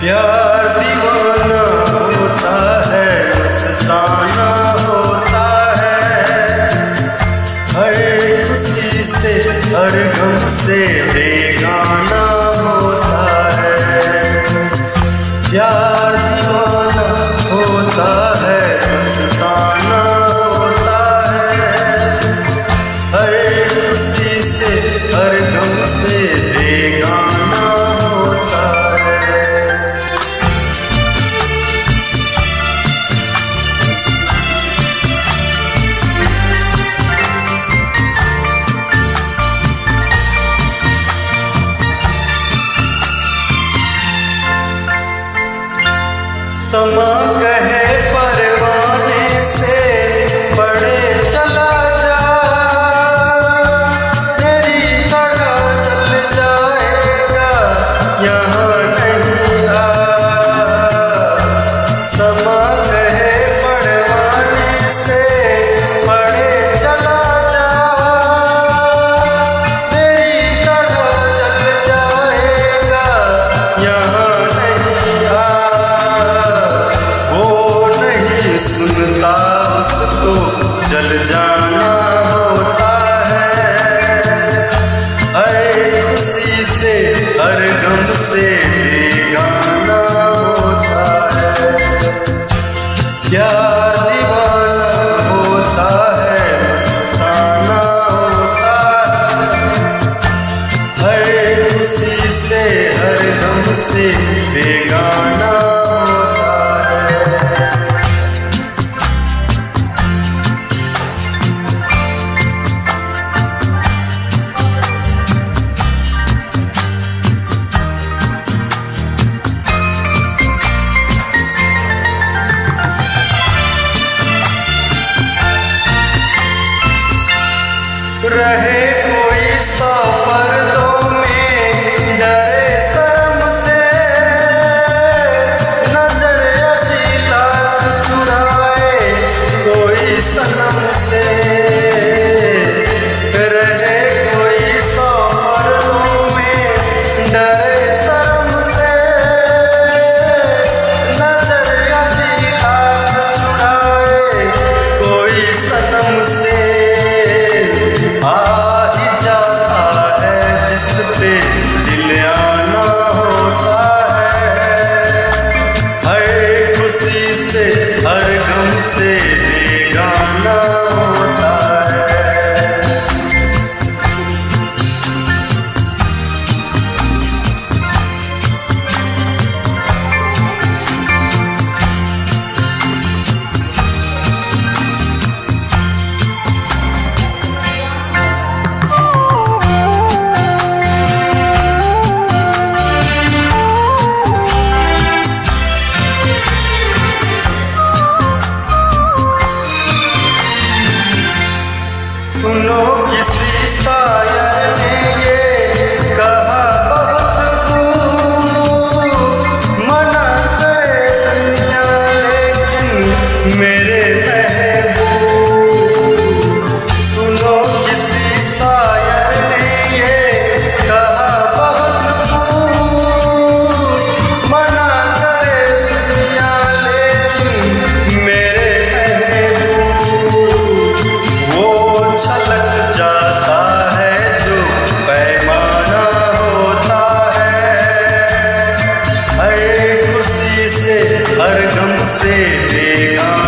प्यार दीवाना होता है, मस्ताना होता है। हर खुशी से, हर गम से बेगाना होता है। प्यार समा कहे परवाने से पड़े चला जा। तेरी तरह चल जाएगा, यहाँ नहीं आ। समा उसको जल जाना होता है। हर खुशी से, हर गम से बेगाना होता है। प्यार दीवाना होता है, मस्ताना होता है। हर खुशी से, हर गम से रहे हर गम से बेगान